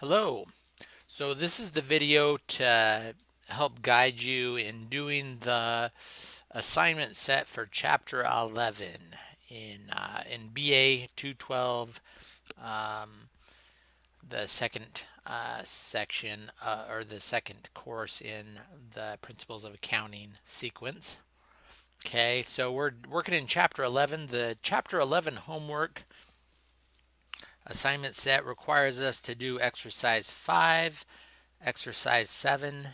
Hello. So this is the video to help guide you in doing the assignment set for chapter 11 in uh, in BA 212 um, the second uh, section uh, or the second course in the principles of accounting sequence. Okay, so we're working in chapter 11. The chapter 11 homework Assignment set requires us to do exercise 5, exercise 7,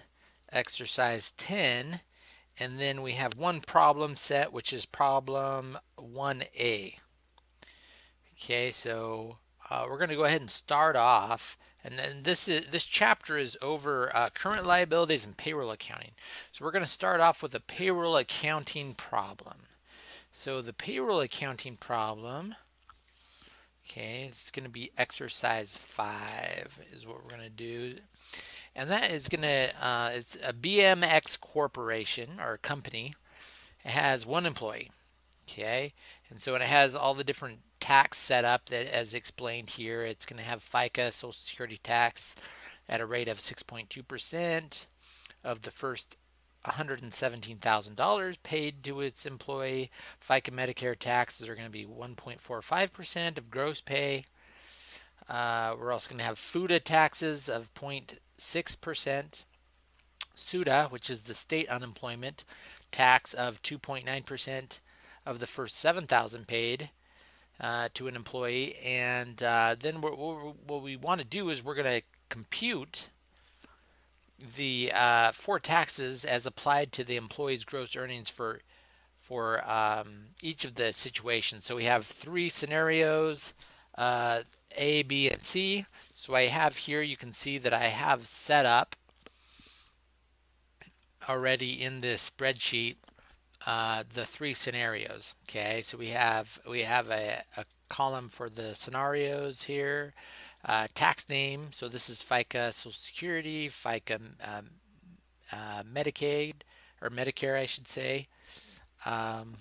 exercise 10, and then we have one problem set, which is problem 1A. Okay, so uh, we're going to go ahead and start off. And then this is this chapter is over uh, current liabilities and payroll accounting. So we're going to start off with a payroll accounting problem. So the payroll accounting problem Okay, it's going to be exercise five is what we're going to do. And that is going to, uh, it's a BMX corporation or company. It has one employee. Okay, and so it has all the different tax setup that as explained here. It's going to have FICA, Social Security tax at a rate of 6.2% of the first $117,000 paid to its employee. FICA Medicare taxes are going to be 1.45% of gross pay. Uh, we're also going to have FUTA taxes of 0.6%. SUTA, which is the state unemployment tax of 2.9% of the first 7,000 paid uh, to an employee. And uh, then what, what we want to do is we're going to compute the uh, taxes as applied to the employee's gross earnings for for um, each of the situations. So we have three scenarios, uh, A, B, and C. So I have here, you can see that I have set up already in this spreadsheet uh, the three scenarios. Okay, so we have we have a, a column for the scenarios here. Uh, tax name, so this is FICA Social Security, FICA um, uh, Medicaid, or Medicare, I should say. Um,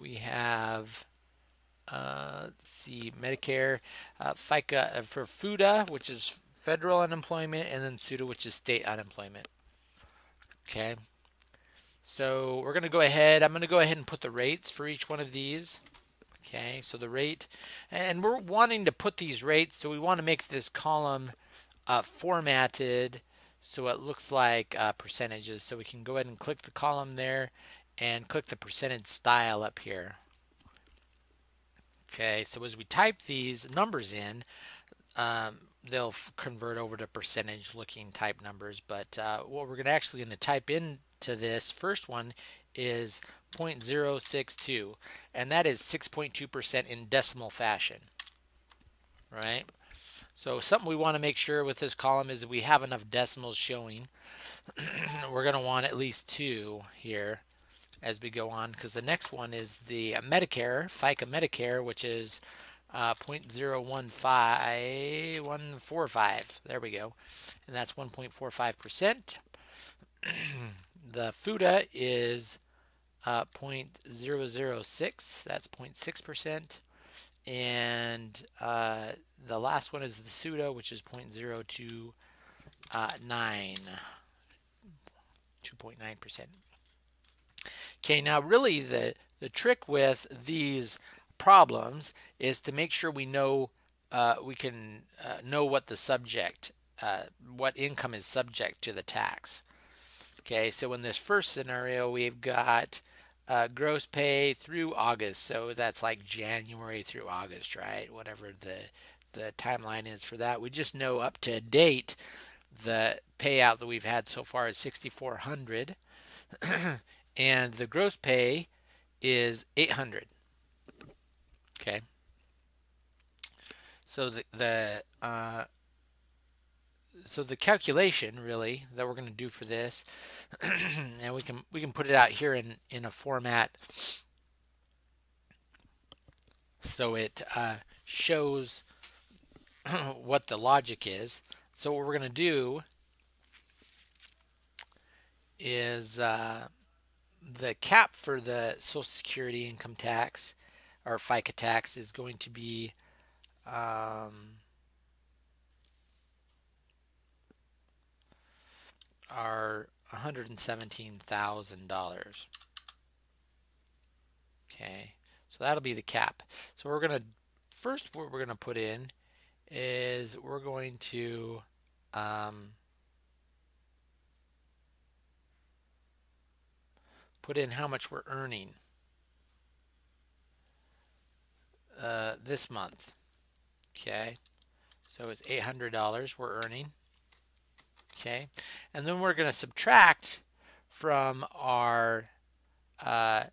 we have, uh, let's see, Medicare, uh, FICA uh, for FUTA, which is federal unemployment, and then SUTA, which is state unemployment. Okay. So we're going to go ahead, I'm going to go ahead and put the rates for each one of these. Okay, so the rate, and we're wanting to put these rates, so we want to make this column uh, formatted so it looks like uh, percentages. So we can go ahead and click the column there and click the percentage style up here. Okay, so as we type these numbers in, um, they'll convert over to percentage looking type numbers. But uh, what we're going to actually going to type into this first one is 0.062 and that is 6.2% in decimal fashion right? So something we want to make sure with this column is we have enough decimals showing. We're going to want at least two here as we go on because the next one is the Medicare FICA Medicare which is uh, 0.015145 there we go. And that's 1.45 percent. The FUTA is uh, 0.006, that's 0.6%. And uh, the last one is the SUTA, which is 0.029, uh, 2.9%. Okay, now really the, the trick with these problems is to make sure we know uh, we can uh, know what the subject, uh, what income is subject to the tax. Okay, so in this first scenario, we've got uh, gross pay through August. So that's like January through August, right? Whatever the the timeline is for that. We just know up to date the payout that we've had so far is 6400 and the gross pay is 800 okay so the, the uh, so the calculation really that we're going to do for this and we can we can put it out here in in a format so it uh, shows what the logic is. So what we're going to do is uh, the cap for the Social Security income tax or FICA tax is going to be um, are $117,000. Okay, so that'll be the cap. So we're going to, first what we're going to put in is we're going to um, put in how much we're earning uh, this month. Okay, so it's $800 we're earning. Okay, and then we're going to subtract from our uh,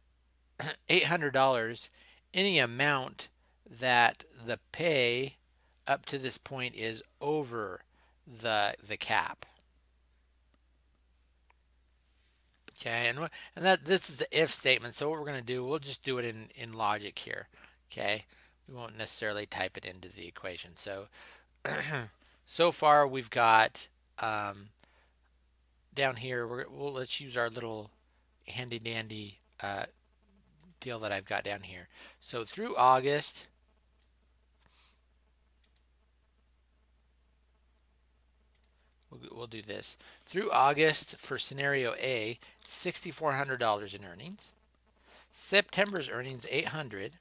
$800 any amount that the pay up to this point is over the the cap. Okay, and and that this is the if statement. So what we're going to do, we'll just do it in in logic here. Okay, we won't necessarily type it into the equation. So so far we've got um, down here. We're, well, let's use our little handy dandy uh, deal that I've got down here. So through August, we'll, we'll do this. Through August for scenario A, $6,400 in earnings. September's earnings 800.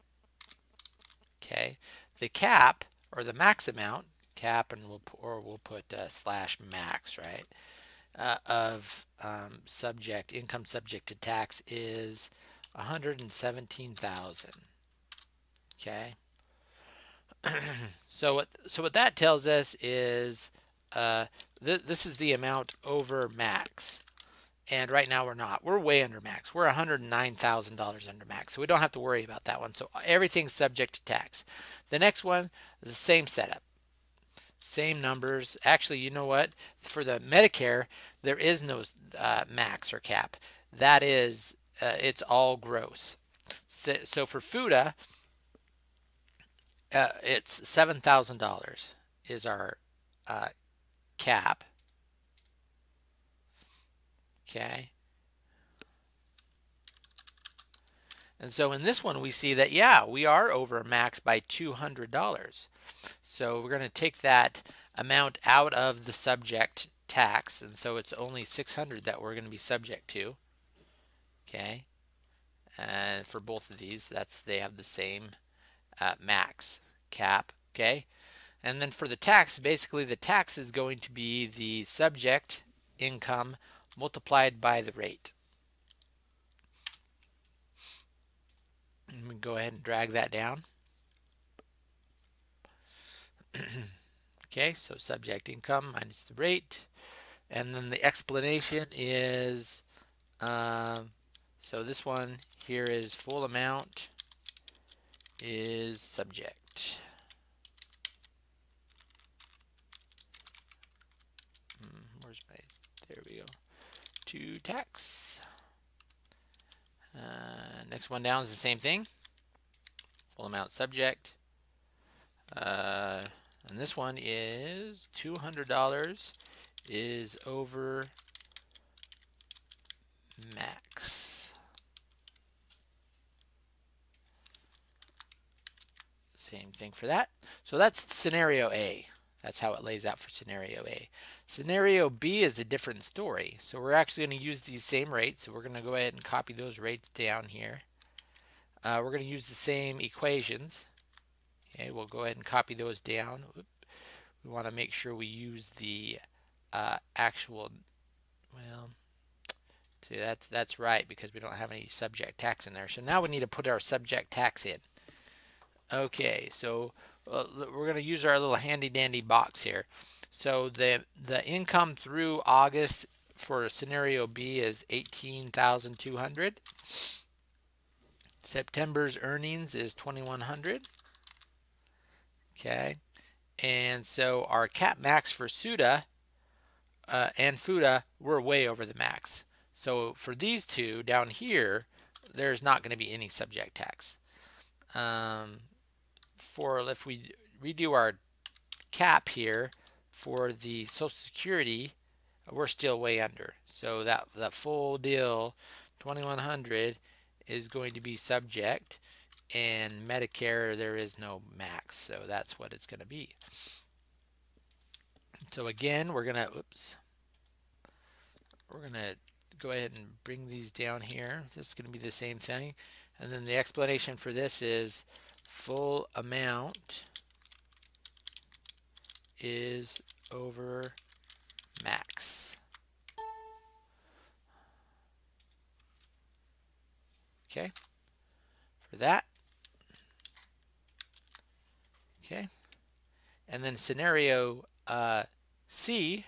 Okay. The cap or the max amount, cap and we'll or we'll put uh, slash max, right? Uh, of um, subject income subject to tax is 117,000. Okay. so what so what that tells us is uh, th this is the amount over max. And right now we're not. We're way under max. We're $109,000 under max. So we don't have to worry about that one. So everything's subject to tax. The next one is the same setup. Same numbers. Actually, you know what? For the Medicare, there is no uh, max or cap. That is, uh, it's all gross. So, so for FUTA, uh, it's $7,000 is our uh, cap. Okay. And so in this one, we see that, yeah, we are over max by $200. So we're going to take that amount out of the subject tax. And so it's only 600 that we're going to be subject to. Okay. And for both of these, that's they have the same uh, max cap. Okay. And then for the tax, basically the tax is going to be the subject income multiplied by the rate. Let me go ahead and drag that down. Okay, so subject income minus the rate. And then the explanation is, um, so this one here is full amount is subject. Where's my, there we go, to tax. Uh, next one down is the same thing. Full amount subject. Uh, and this one is $200 is over max. Same thing for that. So that's scenario A. That's how it lays out for scenario A. Scenario B is a different story. So we're actually going to use these same rates. So we're going to go ahead and copy those rates down here. Uh, we're going to use the same equations. Okay, we'll go ahead and copy those down. We want to make sure we use the uh, actual, well, see that's that's right because we don't have any subject tax in there. So now we need to put our subject tax in. Okay, so uh, we're going to use our little handy dandy box here. So the the income through August for scenario B is 18,200. September's earnings is 2100. Okay. And so our cap max for SUTA uh, and FUTA we're way over the max. So for these two down here, there's not going to be any subject tax. Um, for if we redo our cap here for the Social Security, we're still way under. So that that full deal, 2100, is going to be subject, and Medicare there is no max, so that's what it's going to be. So again, we're gonna oops. we're going to go ahead and bring these down here. This is going to be the same thing. And then the explanation for this is full amount is over max. Okay, for that. Okay, and then scenario uh, C,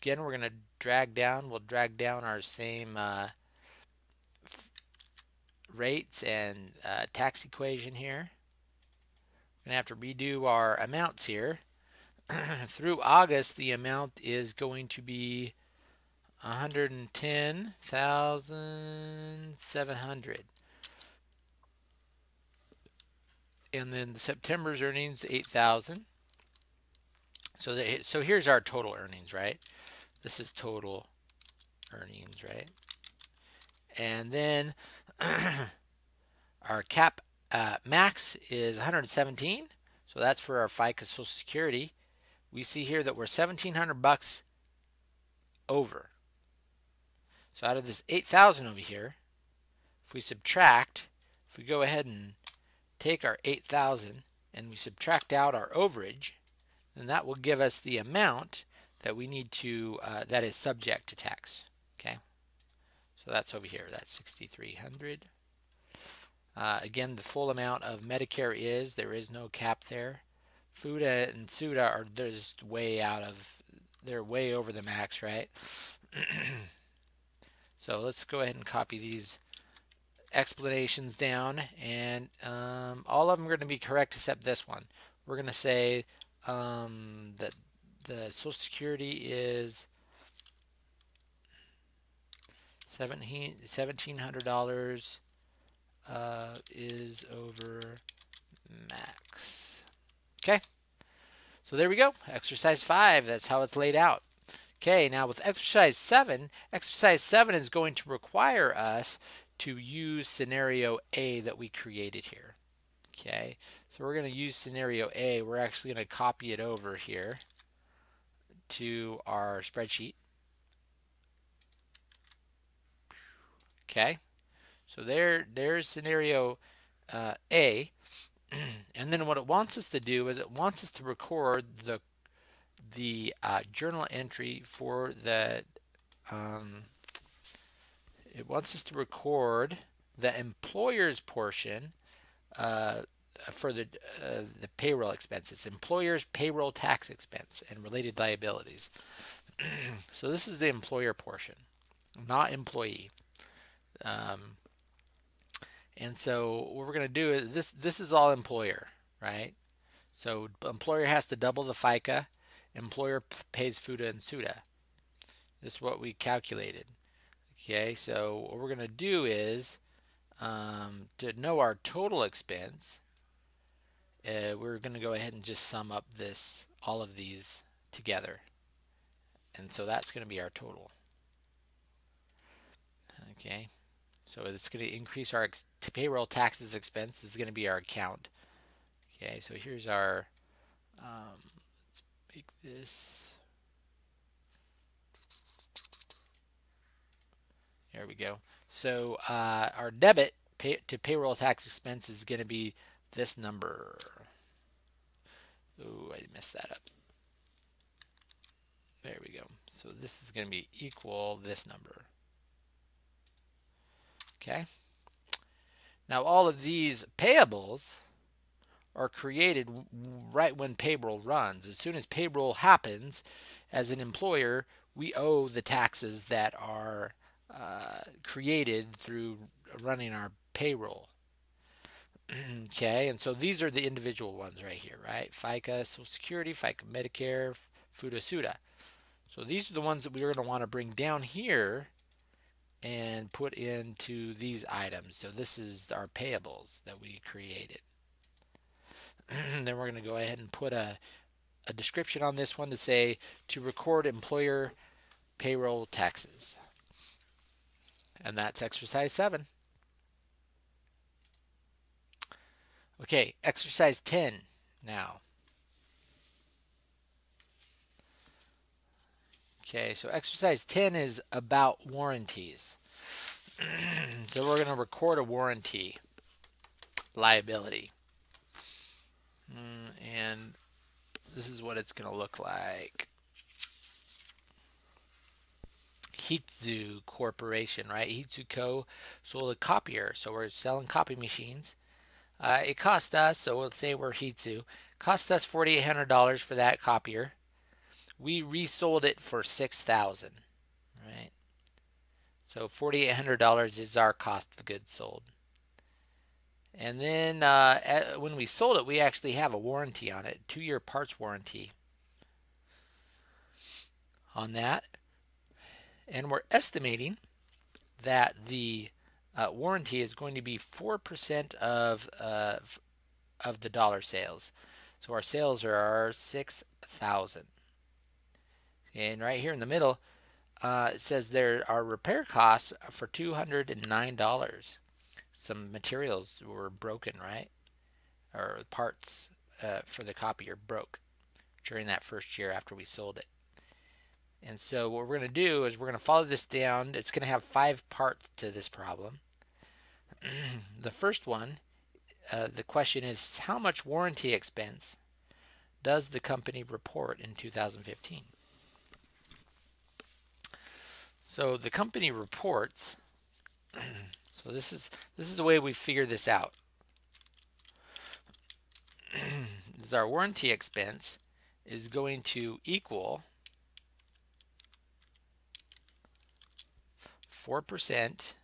again, we're going to drag down, we'll drag down our same uh, rates and uh, tax equation here. We're going to have to redo our amounts here. Through August, the amount is going to be 110,700. And then September's earnings 8,000. So the, so here's our total earnings, right? This is total earnings, right? And then our cap uh, max is 117. So that's for our FICA Social Security. We see here that we're 1700 bucks over. So out of this 8,000 over here, if we subtract, if we go ahead and take our 8,000 and we subtract out our overage, then that will give us the amount that we need to, uh, that is subject to tax. Okay, so that's over here, that's 6,300. Uh, again, the full amount of Medicare is, there is no cap there. FUTA and SUTA are just way out of, they're way over the max, right? so let's go ahead and copy these explanations down and um, all of them are going to be correct except this one. We're going to say um, that the Social Security is seventeen hundred dollars uh, is over max. Okay, so there we go. Exercise five. That's how it's laid out. Okay, now with exercise seven, exercise seven is going to require us to use scenario A that we created here. Okay, so we're going to use scenario A. We're actually going to copy it over here to our spreadsheet. Okay, so there, there's scenario uh, A. and then what it wants us to do is it wants us to record the the uh, journal entry for the um, it wants us to record the employer's portion uh, for the uh, the payroll expenses, employer's payroll tax expense and related liabilities. so this is the employer portion, not employee. Um, and so what we're going to do is this this is all employer, right? So employer has to double the FICA, employer pays FUTA and SUTA. This is what we calculated. Okay, so what we're going to do is um, to know our total expense, uh, we're going to go ahead and just sum up this, all of these together. And so that's going to be our total. Okay, so it's going to increase our payroll taxes expense. This is going to be our account. Okay, so here's our, um, let's make this, there we go. So uh, our debit pay to payroll tax expense is going to be this number. Oh, I messed that up. There we go. So this is going to be equal this number. Okay. Now all of these payables are created right when payroll runs. As soon as payroll happens, as an employer, we owe the taxes that are uh, created through running our payroll. okay, and so these are the individual ones right here, right? FICA, Social Security, FICA, Medicare, FUTA, SUTA. So these are the ones that we're going to want to bring down here and put into these items. So this is our payables that we created. then we're going to go ahead and put a, a description on this one to say to record employer payroll taxes. And that's exercise seven. Okay, exercise 10 now. Okay, so exercise 10 is about warranties. so we're going to record a warranty liability. Mm, and this is what it's going to look like. Hitzu Corporation, right? Hitzu Co. sold a copier, so we're selling copy machines. Uh, it cost us, so let's say we're Hitzu, cost us $4,800 for that copier. We resold it for 6000 right? So $4,800 is our cost of goods sold. And then uh, when we sold it, we actually have a warranty on it, two-year parts warranty on that. And we're estimating that the uh, warranty is going to be 4% of, uh, of the dollar sales. So our sales are 6000 And right here in the middle, uh, it says there are repair costs for $209 some materials were broken, right? Or parts uh, for the copier broke during that first year after we sold it. And so what we're going to do is we're going to follow this down. It's going to have five parts to this problem. the first one, uh, the question is how much warranty expense does the company report in 2015? So the company reports So this is this is the way we figure this out. is our warranty expense is going to equal 4%,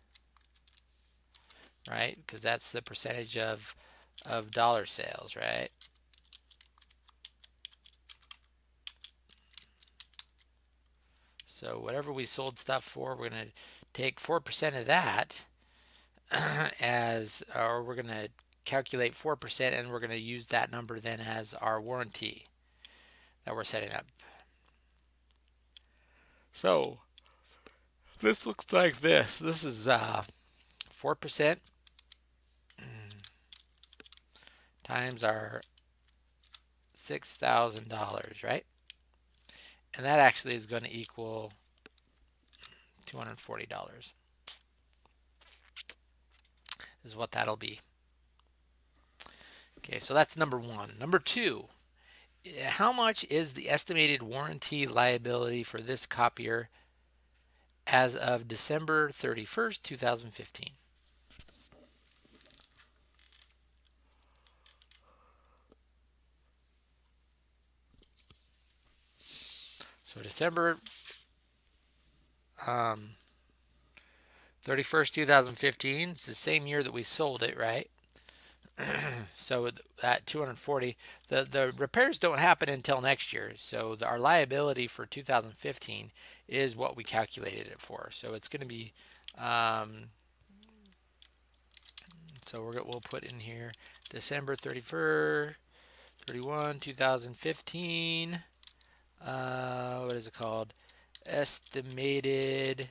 right? Because that's the percentage of of dollar sales, right? So whatever we sold stuff for, we're going to take 4% of that as, or we're going to calculate 4% and we're going to use that number then as our warranty that we're setting up. So this looks like this. This is uh, 4% times our $6,000, right? And that actually is going to equal $240 is what that'll be. Okay, so that's number one. Number two, how much is the estimated warranty liability for this copier as of December 31st, 2015? So December um, 31st, 2015. It's the same year that we sold it, right? so that 240, the the repairs don't happen until next year. So the, our liability for 2015 is what we calculated it for. So it's going to be, um, so we're we'll put in here December 31st, 31, 2015. Uh, what is it called? Estimated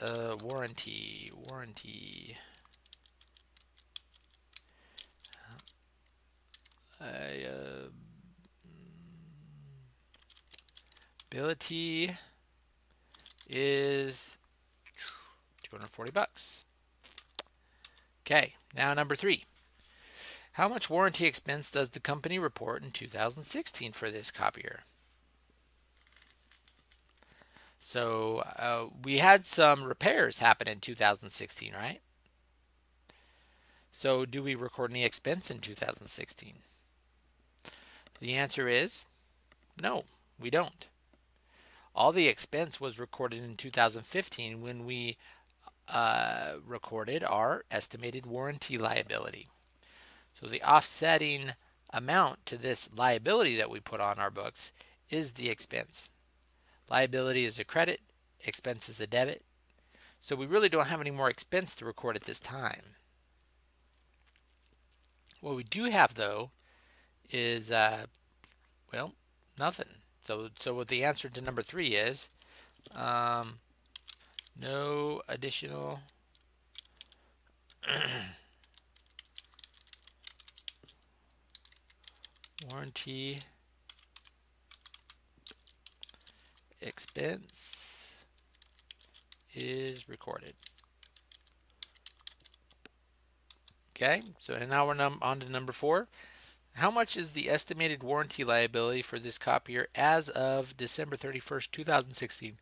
uh, warranty, warranty. Uh, ability is 240 bucks. Okay, now number three. How much warranty expense does the company report in 2016 for this copier? So uh, we had some repairs happen in 2016, right? So do we record any expense in 2016? The answer is no, we don't. All the expense was recorded in 2015 when we uh, recorded our estimated warranty liability. So the offsetting amount to this liability that we put on our books is the expense. Liability is a credit, expense is a debit. So we really don't have any more expense to record at this time. What we do have though is, uh, well, nothing. So, so what the answer to number three is, um, no additional warranty expense is recorded. Okay, so and now we're on to number four. How much is the estimated warranty liability for this copier as of December 31st, 2016?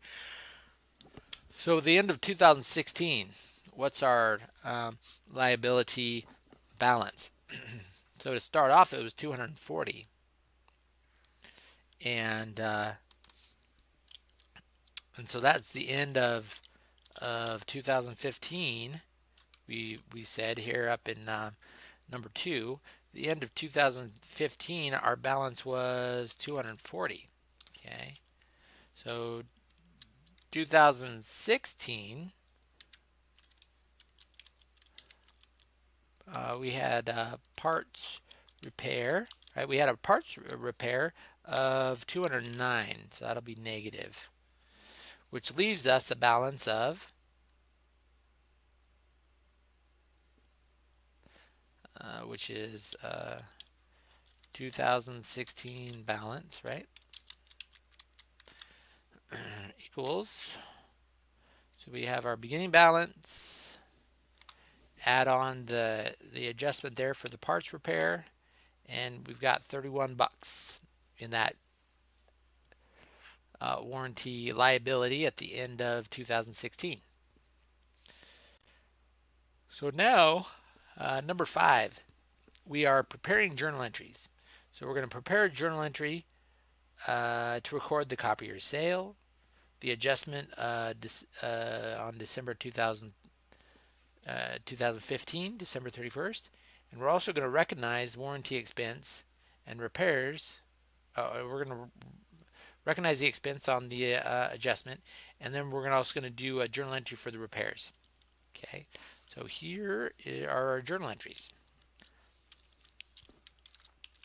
So the end of 2016, what's our um, liability balance? so to start off, it was 240. And uh, and so that's the end of of 2015. We we said here up in uh, number two, the end of 2015, our balance was 240. Okay, so 2016, uh, we had uh, parts repair, right? We had a parts repair of 209, so that'll be negative, which leaves us a balance of uh, which is uh, 2016 balance, right? equals. So we have our beginning balance, add on the, the adjustment there for the parts repair, and we've got 31 bucks in that uh, warranty liability at the end of 2016. So now, uh, number five, we are preparing journal entries. So we're going to prepare a journal entry uh, to record the copier sale, the adjustment uh, uh, on December 2000, uh, 2015, December 31st, and we're also going to recognize warranty expense and repairs. Uh, we're going to recognize the expense on the adjustment, and then we're also going to do a journal entry for the repairs. Okay, so here are our journal entries.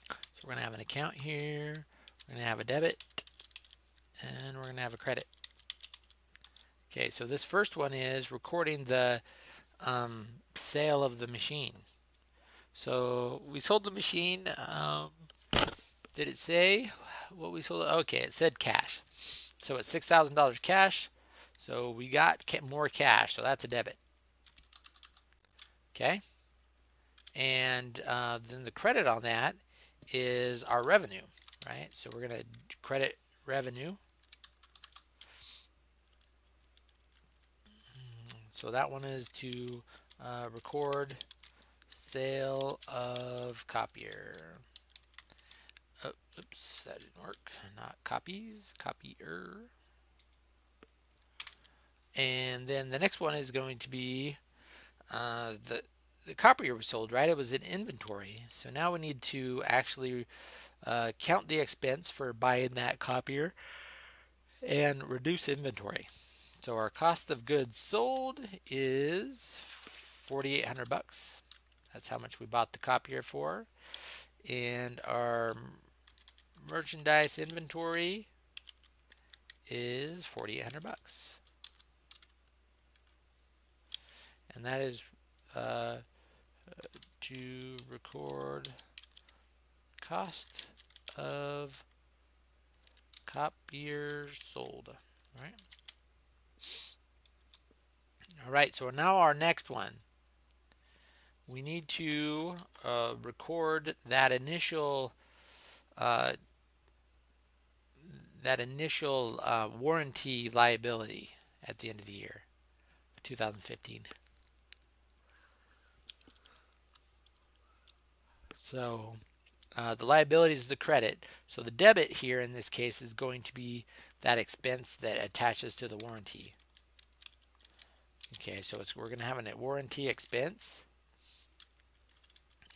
So we're going to have an account here, we're going to have a debit, and we're going to have a credit. Okay, so this first one is recording the um, sale of the machine. So we sold the machine. Um, did it say what we sold? Okay, it said cash. So it's $6,000 cash. So we got more cash. So that's a debit. Okay. And uh, then the credit on that is our revenue, right? So we're going to credit revenue. So that one is to uh, record sale of copier. Oh, oops, that didn't work. Not copies, copier. And then the next one is going to be uh, the the copier was sold, right? It was in inventory. So now we need to actually uh, count the expense for buying that copier and reduce inventory. So our cost of goods sold is 4800 bucks. That's how much we bought the copier for. And our merchandise inventory is 4800 bucks. And that is uh, to record cost of copiers sold, right? All right, so now our next one. We need to uh, record that initial uh, that initial uh, warranty liability at the end of the year, 2015. So uh, the liability is the credit. So the debit here in this case is going to be that expense that attaches to the warranty. Okay, so it's, we're going to have a warranty expense.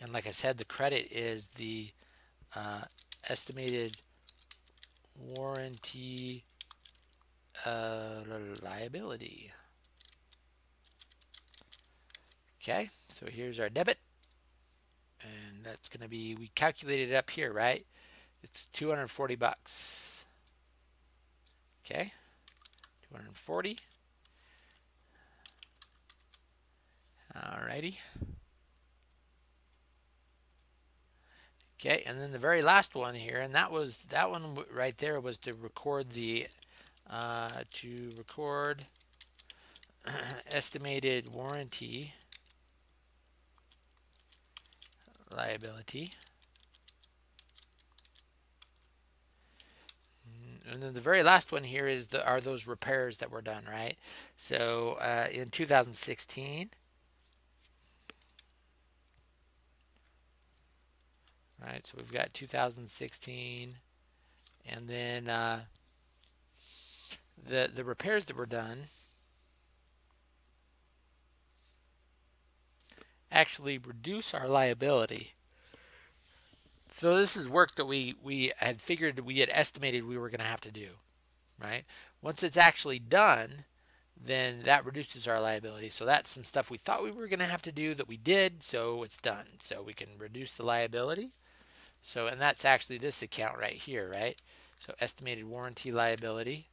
And like I said, the credit is the uh, estimated warranty uh, liability. Okay, so here's our debit. And that's going to be, we calculated it up here, right? It's 240 bucks. Okay, 240. Alrighty. Okay, and then the very last one here, and that was that one right there was to record the uh, to record estimated warranty liability. Mm, and then the very last one here is the are those repairs that were done, right? So uh, in 2016, right? So we've got 2016, and then uh, the the repairs that were done actually reduce our liability. So this is work that we we had figured we had estimated we were going to have to do, right? Once it's actually done, then that reduces our liability. So that's some stuff we thought we were going to have to do that we did, so it's done. So we can reduce the liability. So and that's actually this account right here, right? So estimated warranty liability.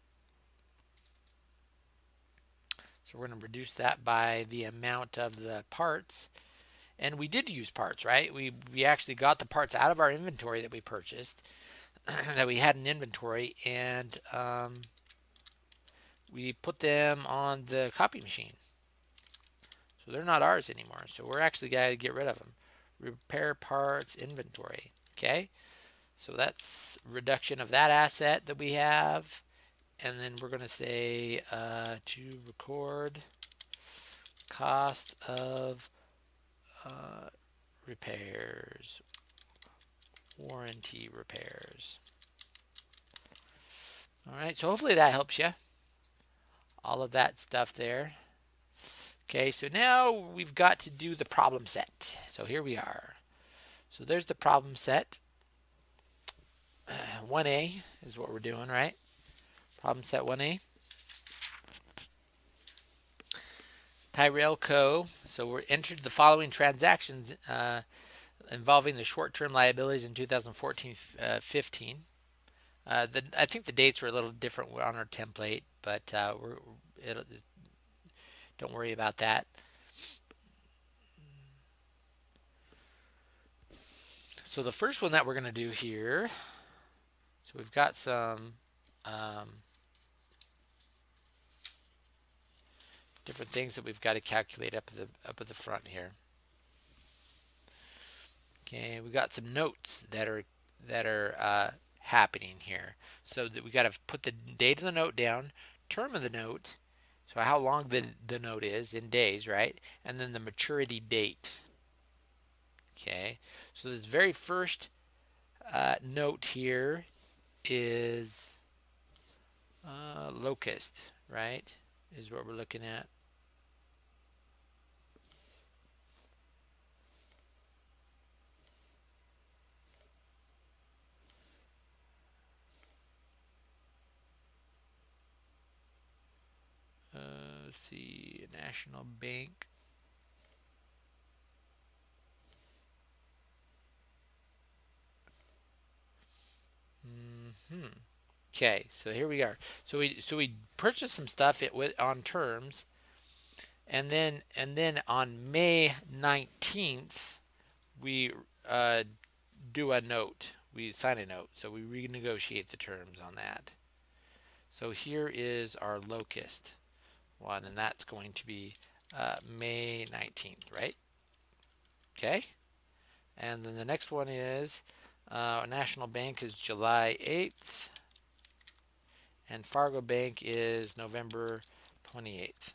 So we're going to reduce that by the amount of the parts and we did use parts, right? We we actually got the parts out of our inventory that we purchased, that we had in inventory, and um, we put them on the copy machine. So they're not ours anymore. So we're actually got to get rid of them. Repair parts inventory. Okay. So that's reduction of that asset that we have. And then we're going to say uh, to record cost of uh, repairs, warranty repairs. All right, so hopefully that helps you. All of that stuff there. Okay, so now we've got to do the problem set. So here we are. So there's the problem set. 1A is what we're doing, right? Problem set 1A. Tyrell Co. So we entered the following transactions uh, involving the short-term liabilities in 2014-15. Uh, uh, the, I think the dates were a little different on our template, but uh, don't worry about that. So the first one that we're going to do here, so we've got some um, different things that we've got to calculate up at the up at the front here. Okay, we got some notes that are that are uh, happening here. So that we got to put the date of the note down, term of the note, so how long the the note is in days, right? And then the maturity date. Okay, so this very first uh, note here is uh, locust, right? is what we're looking at. Uh, let's see, National Bank. Mm-hmm. Okay, so here we are. So we so we purchased some stuff it with on terms, and then and then on May nineteenth, we uh, do a note. We sign a note. So we renegotiate the terms on that. So here is our locust one, and that's going to be uh, May nineteenth, right? Okay, and then the next one is uh, National Bank is July eighth and Fargo Bank is November 28th.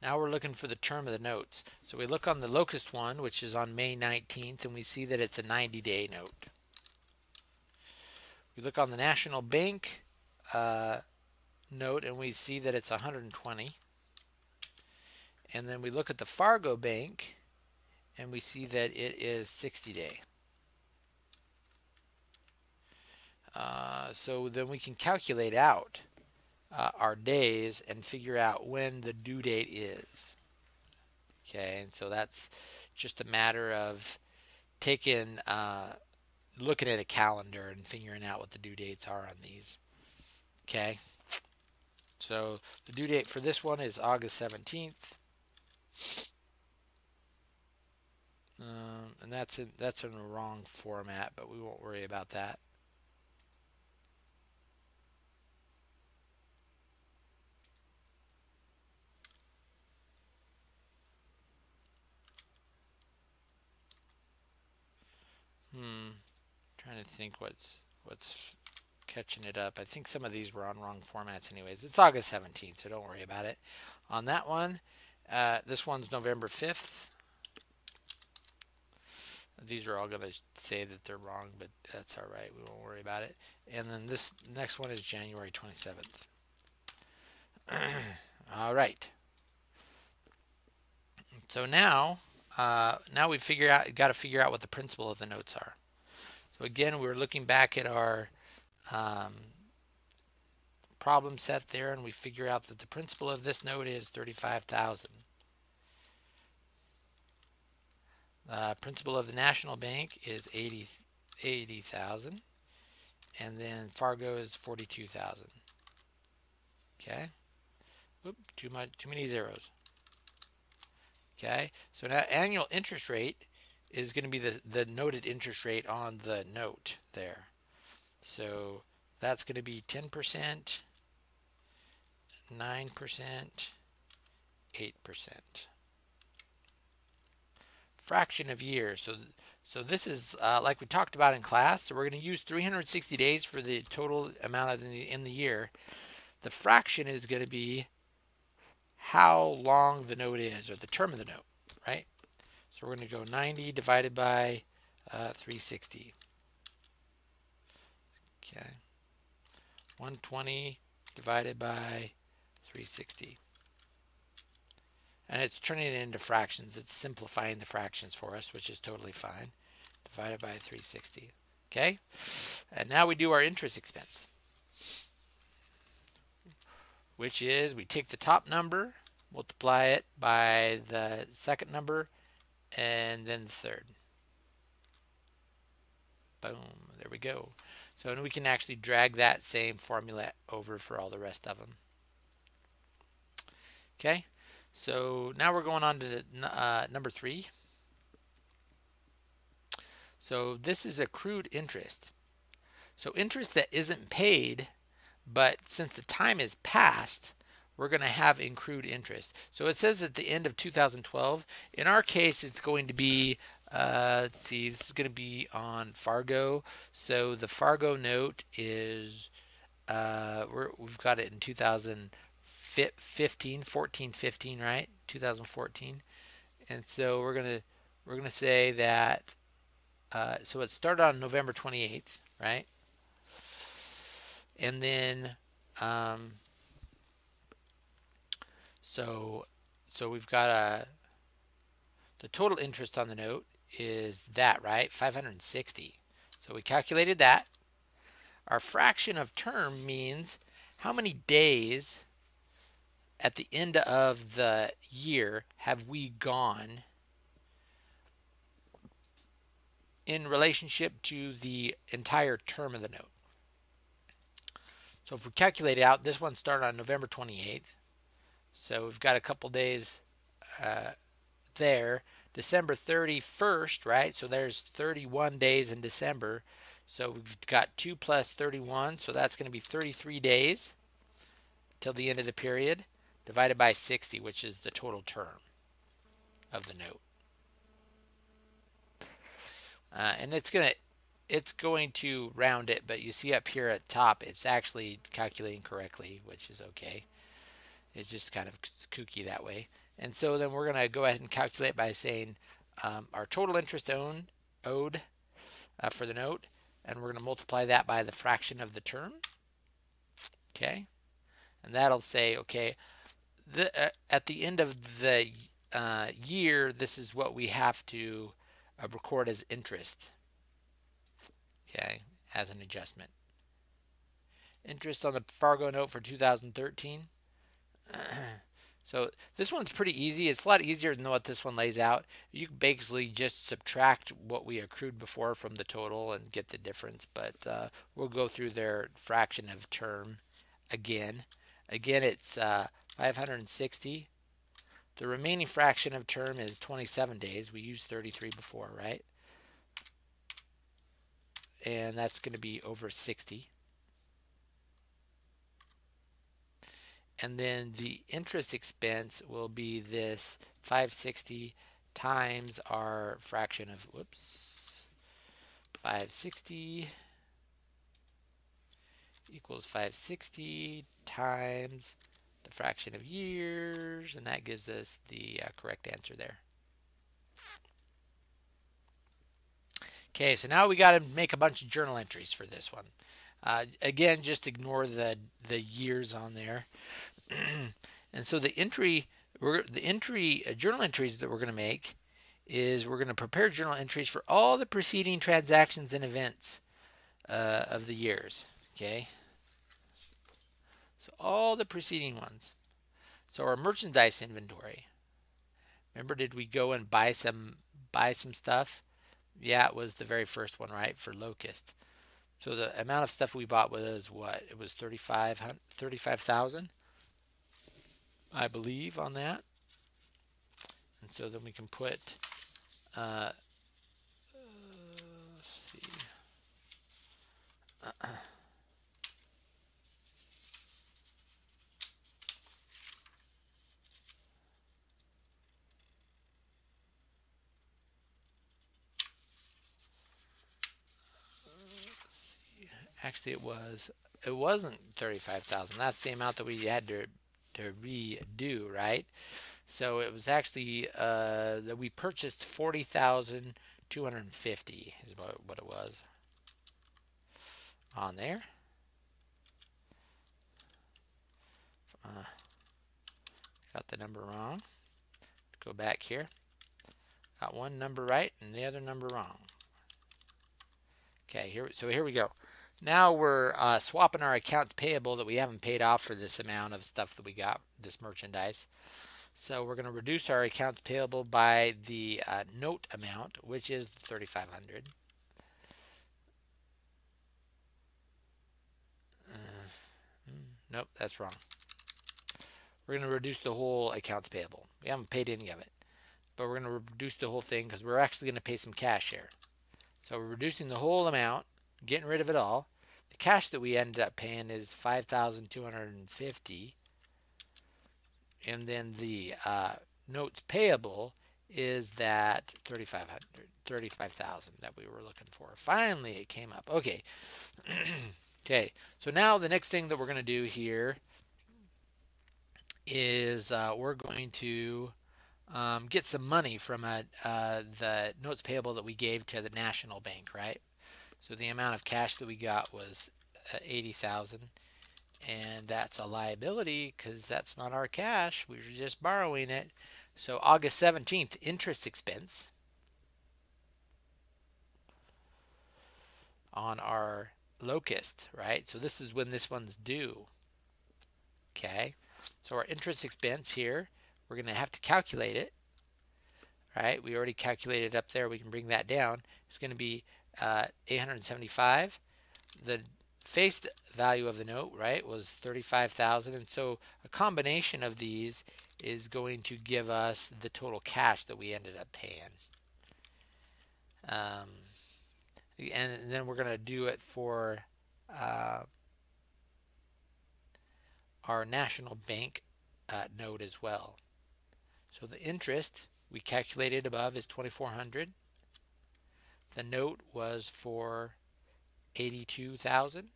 Now we're looking for the term of the notes. So we look on the locust one, which is on May 19th, and we see that it's a 90-day note. We look on the National Bank uh, note, and we see that it's 120. And then we look at the Fargo Bank, and we see that it is 60-day. Uh, so then we can calculate out uh, our days and figure out when the due date is. Okay, and so that's just a matter of taking, uh, looking at a calendar and figuring out what the due dates are on these. Okay, so the due date for this one is August 17th. Um, and that's in, that's in the wrong format, but we won't worry about that. Hmm. Trying to think what's what's catching it up. I think some of these were on wrong formats anyways. It's August 17th, so don't worry about it. On that one, uh, this one's November 5th. These are all going to say that they're wrong, but that's all right. We won't worry about it. And then this next one is January 27th. all right. So now, uh, now we figure out, got to figure out what the principal of the notes are. So again, we're looking back at our um, problem set there, and we figure out that the principal of this note is 35,000. Uh, principal of the National Bank is 80 80,000 and then Fargo is 42,000. Okay. Oop, too much too many zeros. Okay. So now annual interest rate is going to be the the noted interest rate on the note there. So that's going to be 10%, 9%, 8% fraction of year. So, so this is uh, like we talked about in class. So we're going to use 360 days for the total amount of the, in the year. The fraction is going to be how long the note is, or the term of the note, right? So we're going to go 90 divided by uh, 360. Okay. 120 divided by 360 and it's turning it into fractions. It's simplifying the fractions for us, which is totally fine. Divided by 360. Okay? And now we do our interest expense, which is we take the top number, multiply it by the second number, and then the third. Boom. There we go. So and we can actually drag that same formula over for all the rest of them. Okay? So now we're going on to uh, number three. So this is accrued interest. So interest that isn't paid, but since the time is past, we're going to have accrued interest. So it says at the end of 2012. In our case, it's going to be, uh, let's see, this is going to be on Fargo. So the Fargo note is, uh, we have got it in 2015, 14, 15, right? 2014. And so we're gonna we're gonna say that. Uh, so it started on November 28th, right? And then, um, so so we've got a the total interest on the note is that right 560 so we calculated that our fraction of term means how many days at the end of the year have we gone in relationship to the entire term of the note? So if we calculate out, this one started on November 28th. So we've got a couple days uh, there. December 31st, right? So there's 31 days in December. So we've got 2 plus 31. So that's going to be 33 days till the end of the period divided by 60, which is the total term of the note. Uh, and it's going to it's going to round it, but you see up here at top, it's actually calculating correctly, which is okay. It's just kind of kooky that way. And so then we're going to go ahead and calculate by saying um, our total interest owned, owed uh, for the note, and we're going to multiply that by the fraction of the term. Okay, and that'll say, okay, the, uh, at the end of the uh, year, this is what we have to uh, record as interest. Okay, as an adjustment. Interest on the Fargo note for 2013. so this one's pretty easy. It's a lot easier than what this one lays out. You basically just subtract what we accrued before from the total and get the difference. But uh, we'll go through their fraction of term again. Again, it's uh, 560. The remaining fraction of term is 27 days. We used 33 before, right? And that's going to be over 60. And then the interest expense will be this 560 times our fraction of, whoops, 560 equals 560 times the fraction of years, and that gives us the uh, correct answer there. Okay, so now we got to make a bunch of journal entries for this one. Uh, again, just ignore the the years on there. and so the entry, the entry uh, journal entries that we're going to make is we're going to prepare journal entries for all the preceding transactions and events uh, of the years. Okay, so all the preceding ones. So our merchandise inventory. Remember, did we go and buy some buy some stuff? Yeah, it was the very first one, right, for Locust. So the amount of stuff we bought was what? It was 35,000, 35, I believe, on that. And so then we can put, uh, uh, see. actually it was it wasn't 35,000 that's the amount that we had to to redo right? So it was actually uh, that we purchased 40,250 is what, what it was on there. Uh, got the number wrong. Go back here. Got one number right and the other number wrong. Okay here so here we go now we're uh, swapping our accounts payable that we haven't paid off for this amount of stuff that we got, this merchandise. So we're going to reduce our accounts payable by the uh, note amount, which is 3500 uh, hmm, Nope, that's wrong. We're going to reduce the whole accounts payable. We haven't paid any of it. But we're going to reduce the whole thing because we're actually going to pay some cash here. So we're reducing the whole amount getting rid of it all. The cash that we ended up paying is 5250 and then the uh, notes payable is that 3500 35,000 that we were looking for. Finally, it came up. Okay. okay. So now the next thing that we're going to do here is uh, we're going to um, get some money from a, uh, the notes payable that we gave to the National Bank, right? So the amount of cash that we got was uh, 80,000 and that's a liability because that's not our cash. We were just borrowing it. So August 17th, interest expense on our locust, right? So this is when this one's due. Okay, so our interest expense here, we're going to have to calculate it, right? We already calculated it up there. We can bring that down. It's going to be uh, 875. The face value of the note, right, was 35,000. And so a combination of these is going to give us the total cash that we ended up paying. Um, and then we're going to do it for uh, our national bank uh, note as well. So the interest we calculated above is 2400 the note was for 82,000,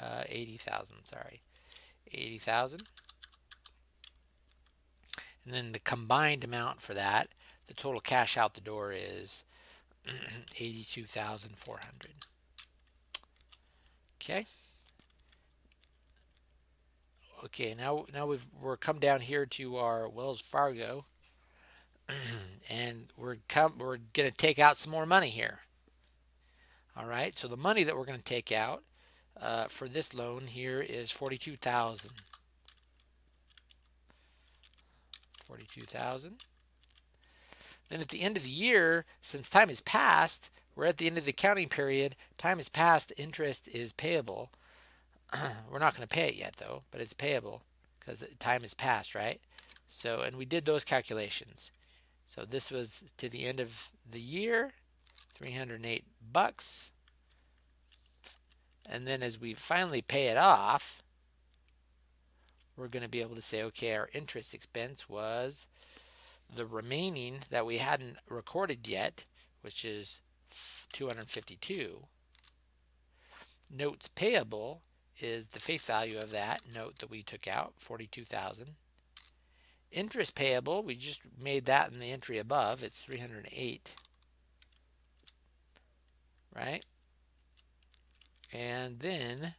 uh, 80,000, sorry, 80,000. And then the combined amount for that, the total cash out the door is 82,400. Okay. Okay, now now we've we're come down here to our Wells Fargo and we're come we're going to take out some more money here. All right, so the money that we're going to take out uh, for this loan here is 42,000. 42,000. Then at the end of the year, since time has passed, we're at the end of the accounting period, time has passed, interest is payable. we're not going to pay it yet though, but it's payable because time has passed, right? So, and we did those calculations. So this was to the end of the year, 308 bucks. And then as we finally pay it off, we're going to be able to say, okay, our interest expense was the remaining that we hadn't recorded yet, which is 252. Notes payable is the face value of that note that we took out, 42,000. Interest payable, we just made that in the entry above, it's 308. Right? And then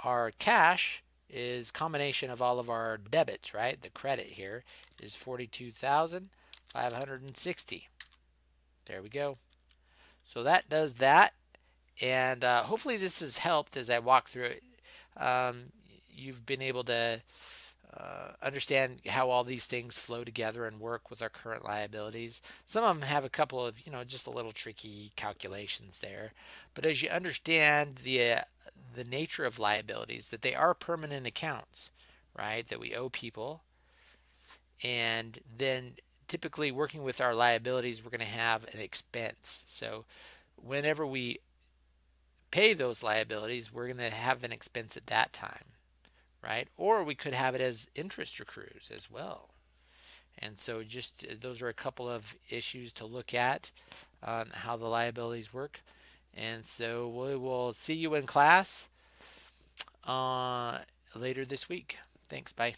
our cash is combination of all of our debits, right? The credit here is 42,560. There we go. So that does that. And uh, hopefully this has helped as I walk through it. Um, you've been able to uh, understand how all these things flow together and work with our current liabilities. Some of them have a couple of, you know, just a little tricky calculations there. But as you understand the uh, the nature of liabilities, that they are permanent accounts, right? That we owe people, and then typically working with our liabilities, we're going to have an expense. So whenever we pay those liabilities, we're going to have an expense at that time, right? Or we could have it as interest accrues as well. And so just uh, those are a couple of issues to look at on how the liabilities work. And so we will see you in class uh, later this week. Thanks. Bye.